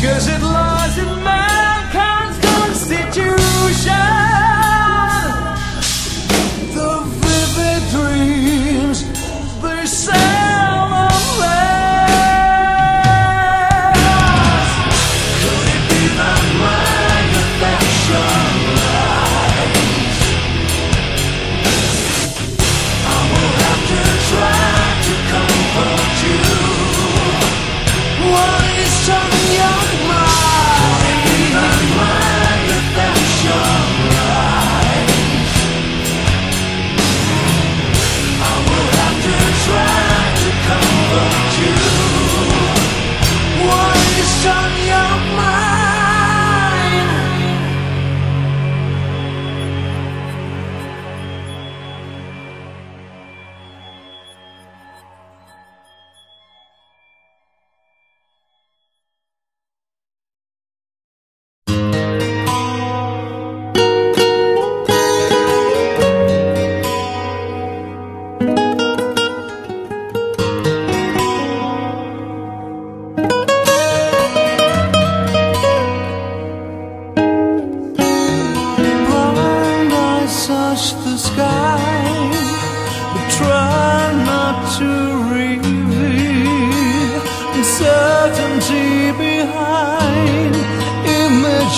Cause it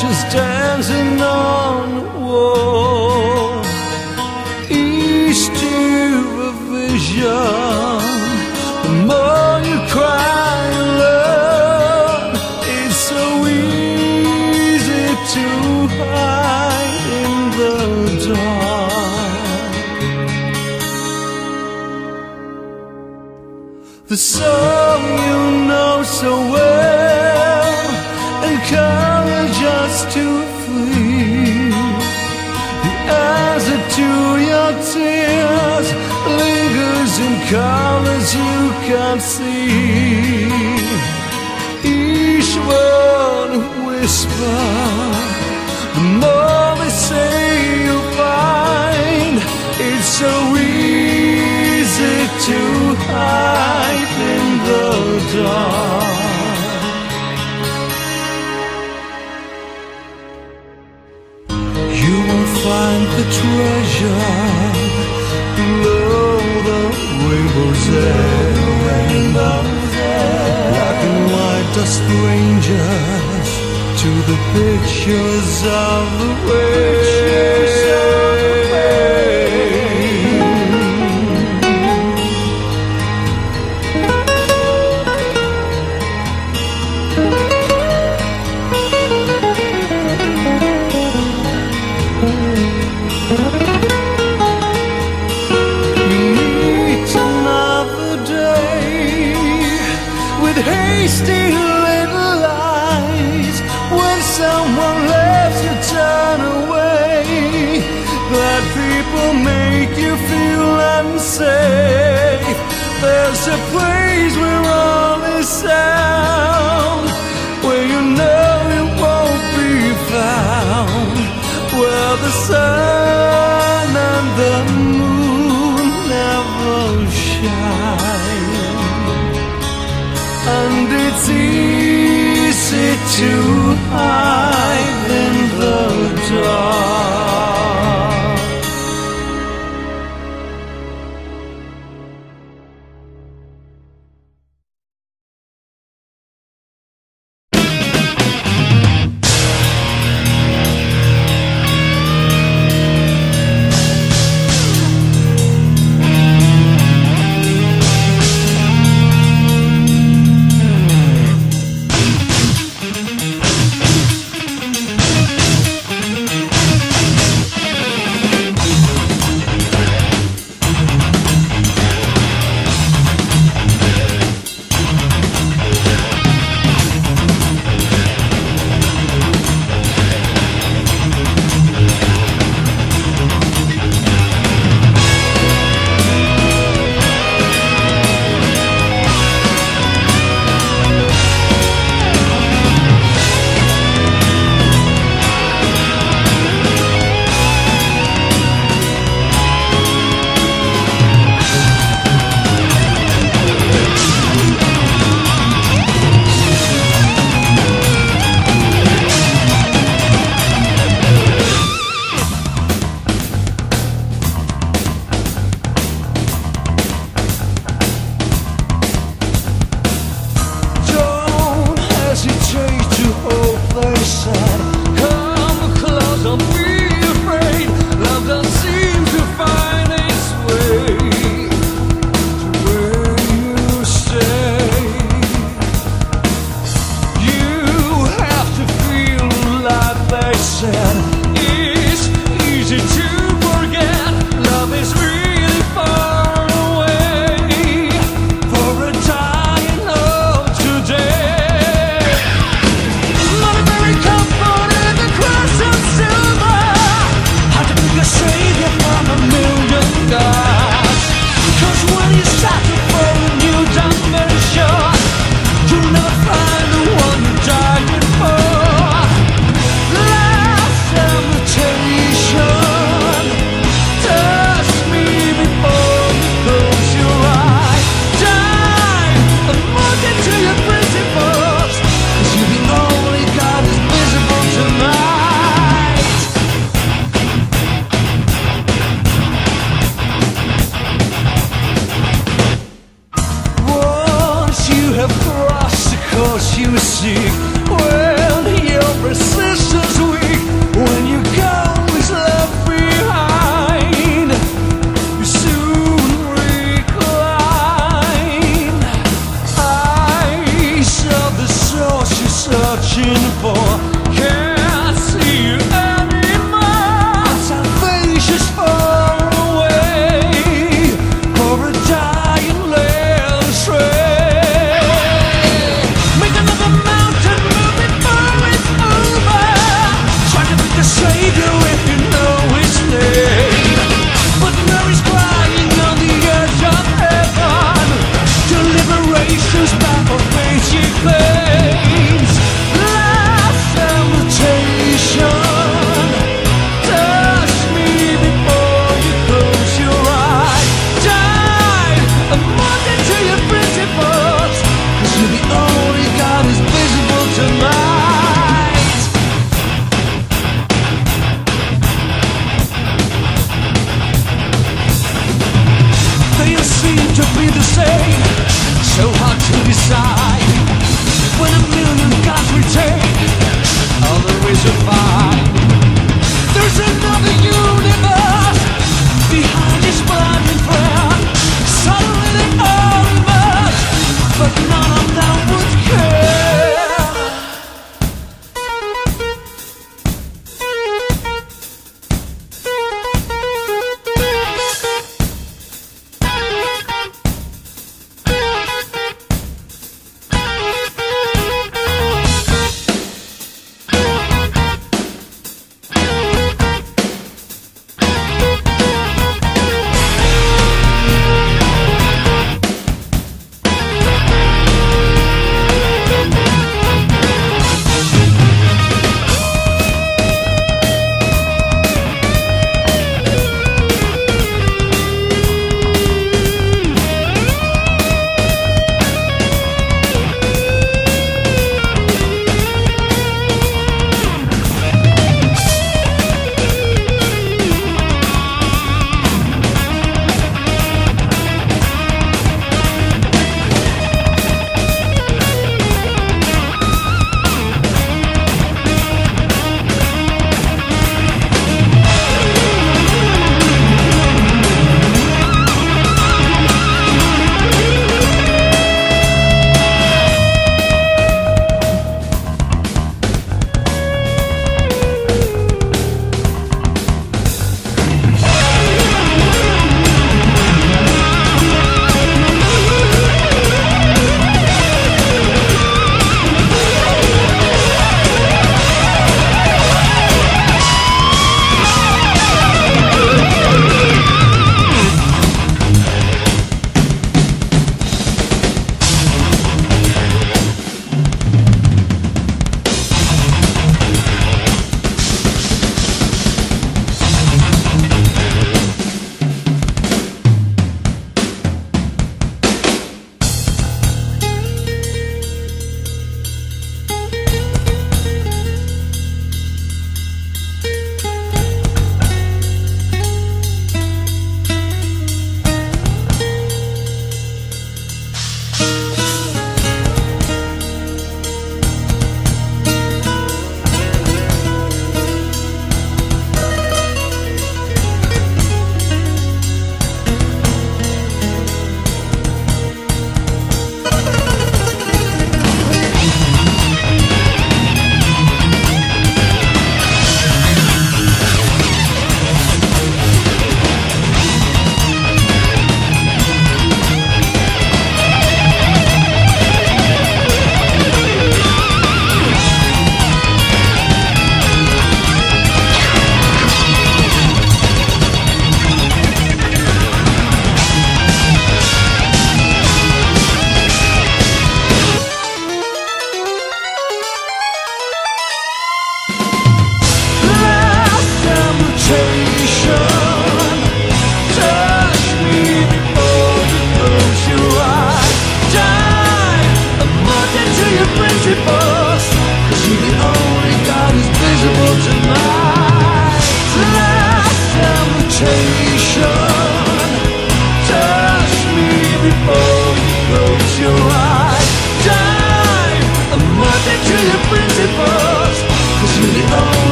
pictures dancing on the wall. Each to a vision The more you cry alone, It's so easy to hide in the dark. The sun see each one whisper the more they say you find it's so easy to hide in the dark. You won't find the treasure below the rainbow's edge Black and white are strangers to the pictures of the way.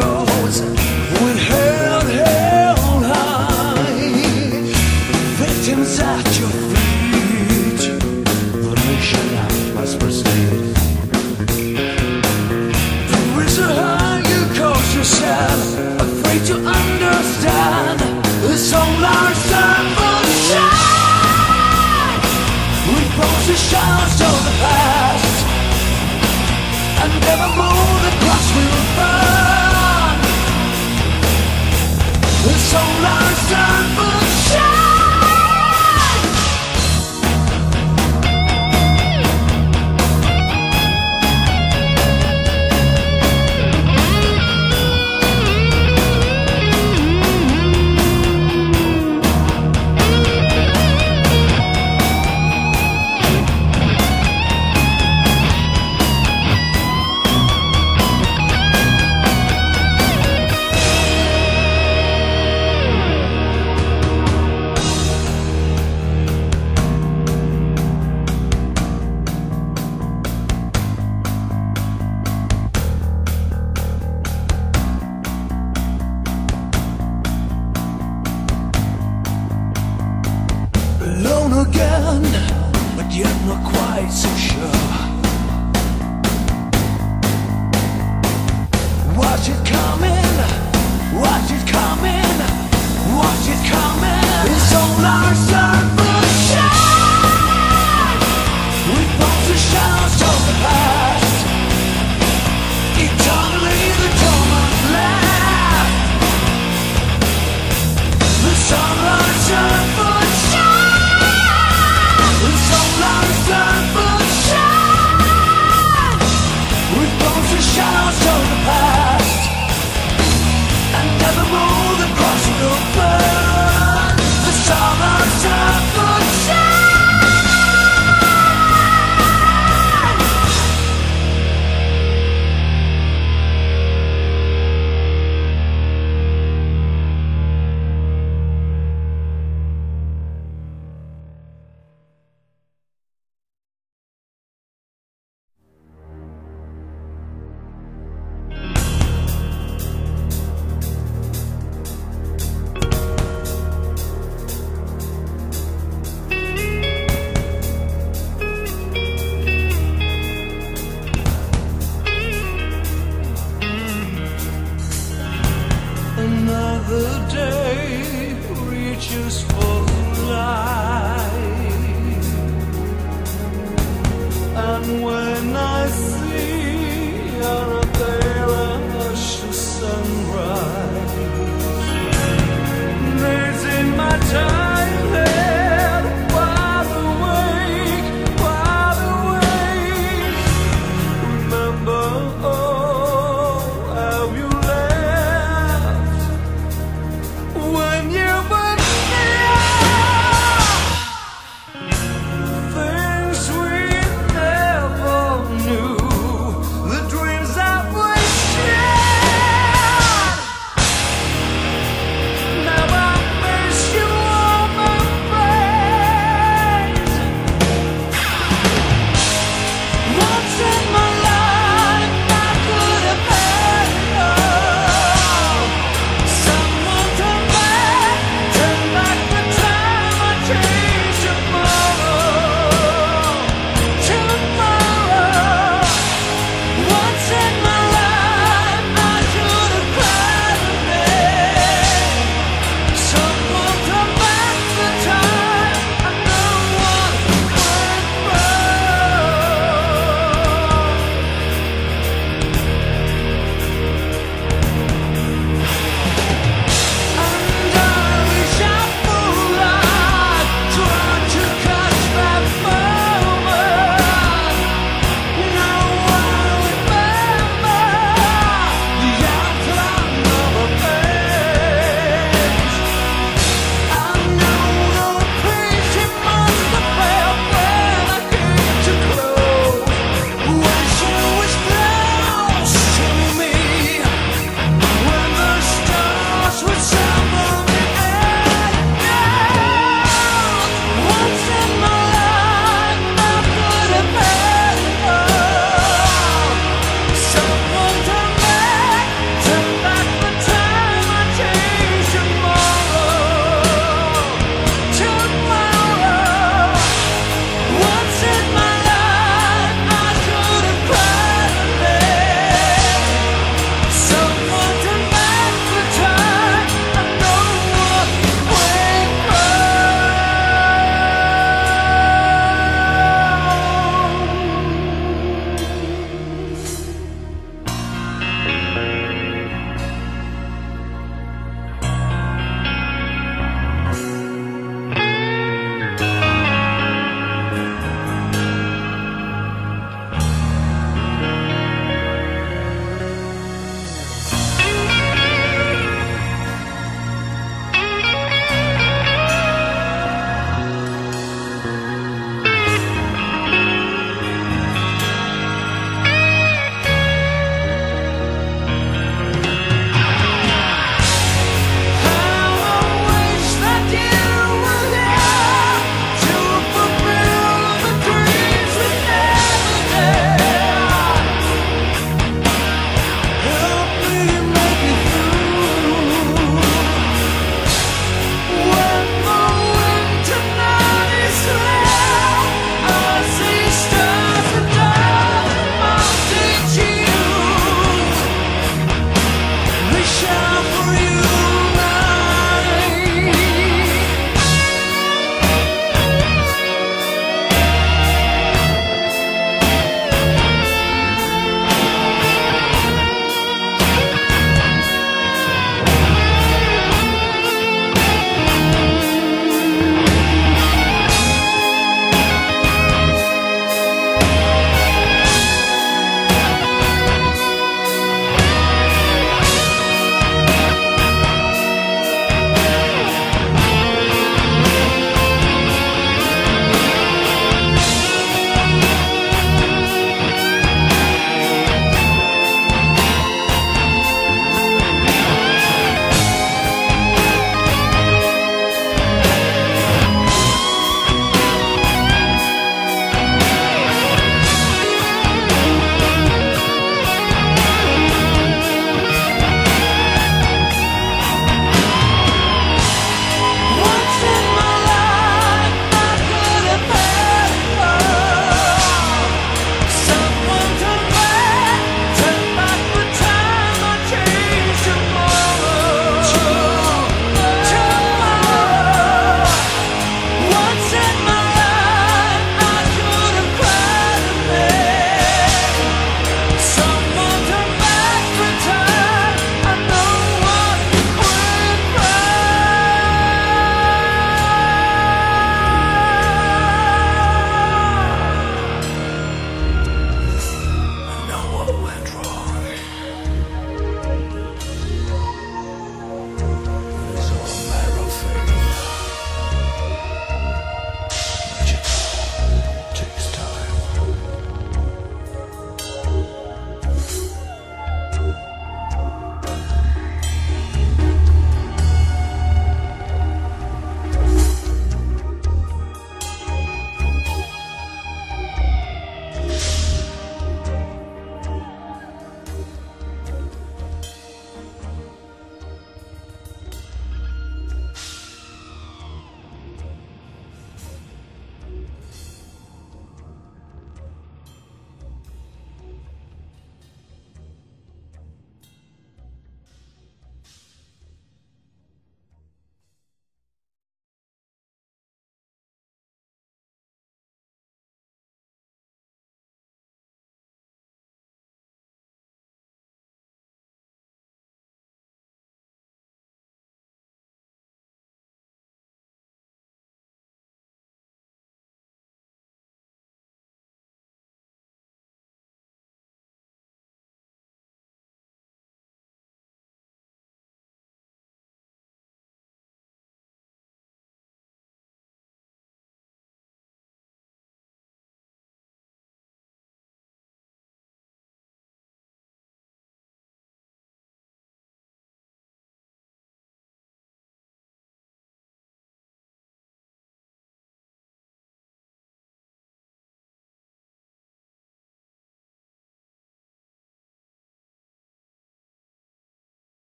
Kept watch